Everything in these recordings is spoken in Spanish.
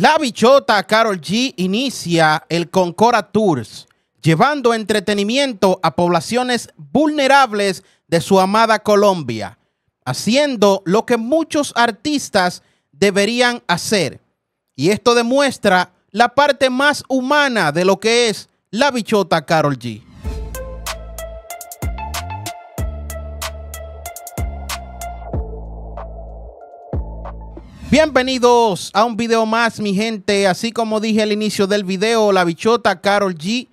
La bichota Carol G inicia el Concora Tours, llevando entretenimiento a poblaciones vulnerables de su amada Colombia, haciendo lo que muchos artistas deberían hacer. Y esto demuestra la parte más humana de lo que es la bichota Carol G. Bienvenidos a un video más, mi gente. Así como dije al inicio del video, la bichota Carol G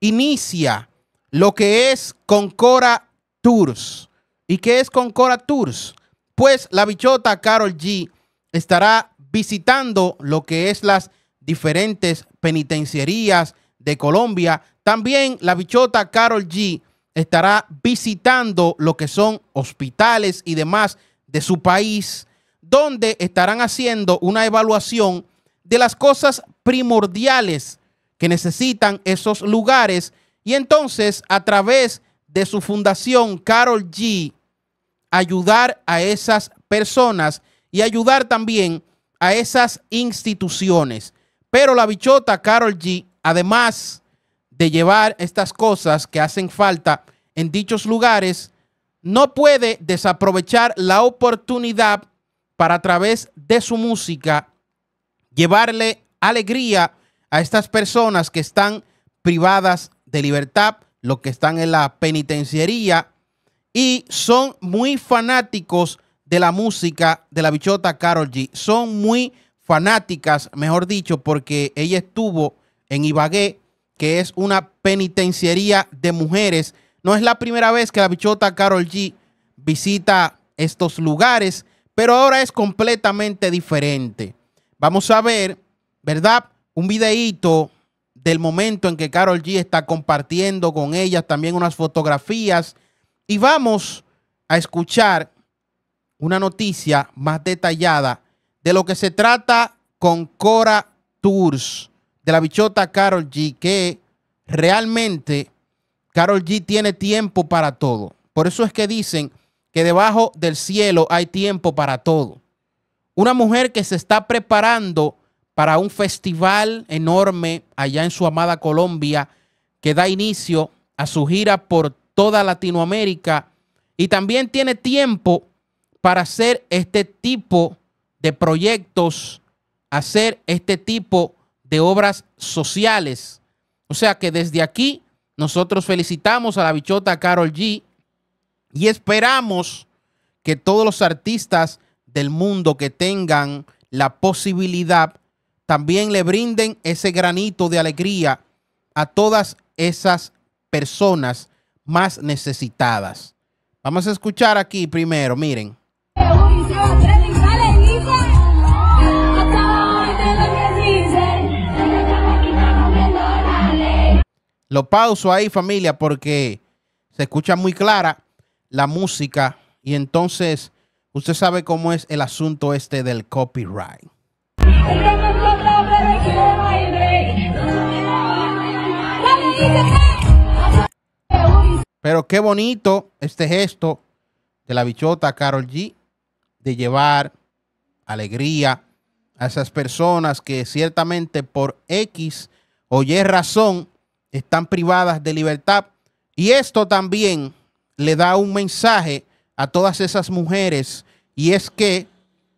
inicia lo que es Concora Tours. ¿Y qué es Concora Tours? Pues la bichota Carol G estará visitando lo que es las diferentes penitenciarías de Colombia. También la bichota Carol G estará visitando lo que son hospitales y demás de su país donde estarán haciendo una evaluación de las cosas primordiales que necesitan esos lugares y entonces a través de su fundación Carol G ayudar a esas personas y ayudar también a esas instituciones. Pero la bichota Carol G, además de llevar estas cosas que hacen falta en dichos lugares, no puede desaprovechar la oportunidad para a través de su música llevarle alegría a estas personas que están privadas de libertad, los que están en la penitenciaría y son muy fanáticos de la música de la bichota Carol G. Son muy fanáticas, mejor dicho, porque ella estuvo en Ibagué, que es una penitenciaría de mujeres. No es la primera vez que la bichota Carol G visita estos lugares pero ahora es completamente diferente. Vamos a ver, ¿verdad? Un videíto del momento en que Carol G está compartiendo con ella también unas fotografías y vamos a escuchar una noticia más detallada de lo que se trata con Cora Tours de la bichota Carol G que realmente Carol G tiene tiempo para todo. Por eso es que dicen que debajo del cielo hay tiempo para todo. Una mujer que se está preparando para un festival enorme allá en su amada Colombia, que da inicio a su gira por toda Latinoamérica y también tiene tiempo para hacer este tipo de proyectos, hacer este tipo de obras sociales. O sea que desde aquí nosotros felicitamos a la bichota Carol G y esperamos que todos los artistas del mundo que tengan la posibilidad también le brinden ese granito de alegría a todas esas personas más necesitadas. Vamos a escuchar aquí primero, miren. Lo pauso ahí familia porque se escucha muy clara la música y entonces usted sabe cómo es el asunto este del copyright. Pero qué bonito este gesto de la bichota Carol G de llevar alegría a esas personas que ciertamente por X o Y razón están privadas de libertad. Y esto también le da un mensaje a todas esas mujeres y es que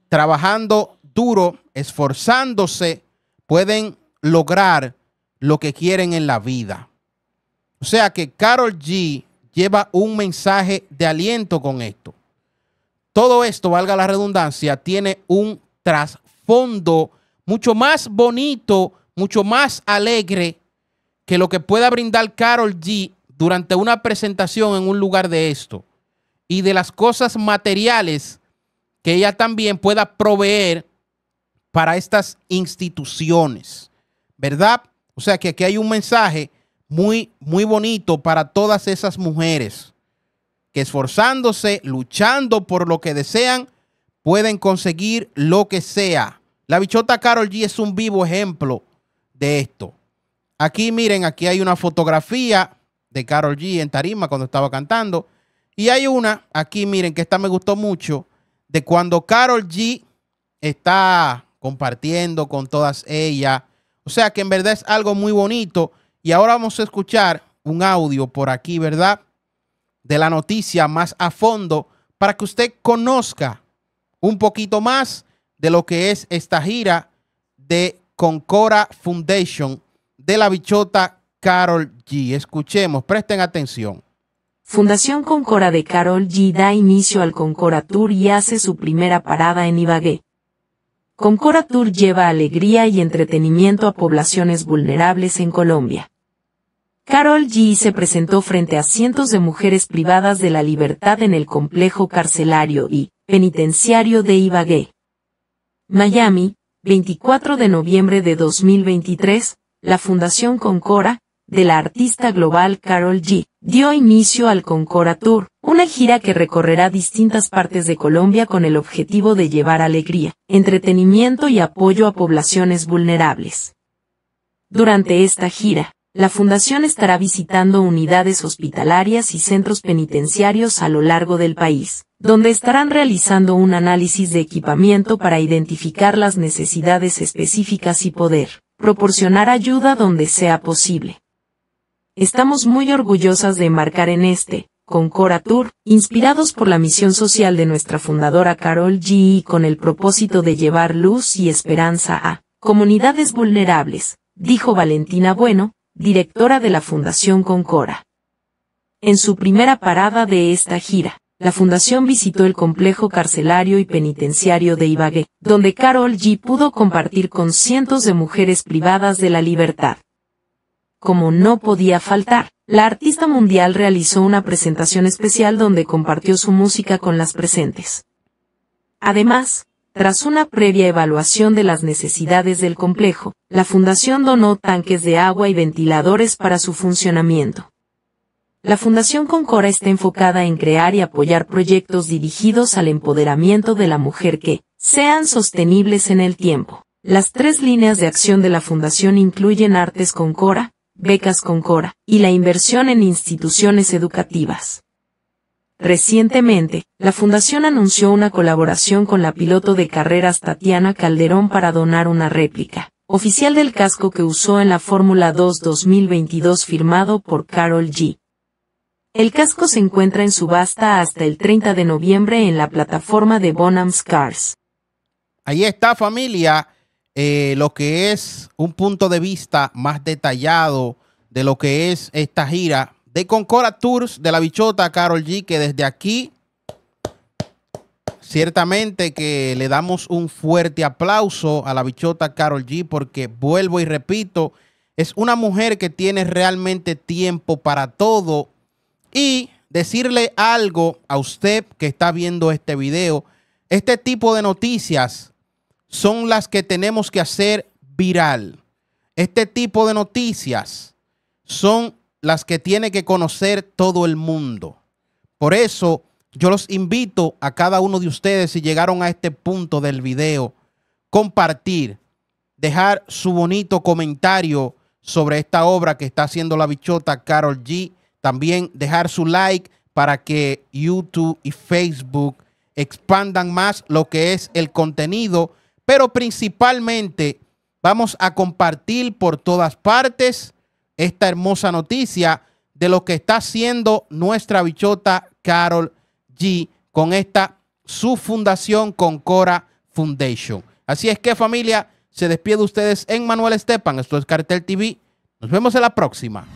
trabajando duro, esforzándose, pueden lograr lo que quieren en la vida. O sea que Carol G lleva un mensaje de aliento con esto. Todo esto, valga la redundancia, tiene un trasfondo mucho más bonito, mucho más alegre que lo que pueda brindar Carol G durante una presentación en un lugar de esto y de las cosas materiales que ella también pueda proveer para estas instituciones, ¿verdad? O sea que aquí hay un mensaje muy, muy bonito para todas esas mujeres que esforzándose, luchando por lo que desean, pueden conseguir lo que sea. La bichota Carol G es un vivo ejemplo de esto. Aquí miren, aquí hay una fotografía de Carol G en Tarima cuando estaba cantando. Y hay una, aquí miren, que esta me gustó mucho, de cuando Carol G está compartiendo con todas ellas. O sea que en verdad es algo muy bonito. Y ahora vamos a escuchar un audio por aquí, ¿verdad? De la noticia más a fondo para que usted conozca un poquito más de lo que es esta gira de Concora Foundation de la bichota Carol G. Escuchemos, presten atención. Fundación Concora de Carol G da inicio al Concora Tour y hace su primera parada en Ibagué. Concora Tour lleva alegría y entretenimiento a poblaciones vulnerables en Colombia. Carol G se presentó frente a cientos de mujeres privadas de la libertad en el complejo carcelario y penitenciario de Ibagué. Miami, 24 de noviembre de 2023, la Fundación Concora, de la artista global Carol G, dio inicio al Concora Tour, una gira que recorrerá distintas partes de Colombia con el objetivo de llevar alegría, entretenimiento y apoyo a poblaciones vulnerables. Durante esta gira, la Fundación estará visitando unidades hospitalarias y centros penitenciarios a lo largo del país, donde estarán realizando un análisis de equipamiento para identificar las necesidades específicas y poder proporcionar ayuda donde sea posible. Estamos muy orgullosas de embarcar en este, Concora Tour, inspirados por la misión social de nuestra fundadora Carol G y con el propósito de llevar luz y esperanza a comunidades vulnerables, dijo Valentina Bueno, directora de la Fundación Concora. En su primera parada de esta gira, la fundación visitó el complejo carcelario y penitenciario de Ibagué, donde Carol G pudo compartir con cientos de mujeres privadas de la libertad como no podía faltar, la artista mundial realizó una presentación especial donde compartió su música con las presentes. Además, tras una previa evaluación de las necesidades del complejo, la fundación donó tanques de agua y ventiladores para su funcionamiento. La Fundación Concora está enfocada en crear y apoyar proyectos dirigidos al empoderamiento de la mujer que sean sostenibles en el tiempo. Las tres líneas de acción de la Fundación incluyen Artes Concora, becas con Cora, y la inversión en instituciones educativas. Recientemente, la Fundación anunció una colaboración con la piloto de carreras Tatiana Calderón para donar una réplica oficial del casco que usó en la Fórmula 2 2022 firmado por Carol G. El casco se encuentra en subasta hasta el 30 de noviembre en la plataforma de Bonhams Cars. Ahí está familia. Eh, lo que es un punto de vista más detallado de lo que es esta gira de Concora Tours de la bichota Carol G, que desde aquí ciertamente que le damos un fuerte aplauso a la bichota Carol G, porque vuelvo y repito, es una mujer que tiene realmente tiempo para todo. Y decirle algo a usted que está viendo este video, este tipo de noticias son las que tenemos que hacer viral. Este tipo de noticias son las que tiene que conocer todo el mundo. Por eso yo los invito a cada uno de ustedes, si llegaron a este punto del video, compartir, dejar su bonito comentario sobre esta obra que está haciendo la bichota Carol G. También dejar su like para que YouTube y Facebook expandan más lo que es el contenido pero principalmente vamos a compartir por todas partes esta hermosa noticia de lo que está haciendo nuestra bichota Carol G con esta su fundación con Cora Foundation. Así es que familia, se despide ustedes en Manuel Estepan. Esto es Cartel TV. Nos vemos en la próxima.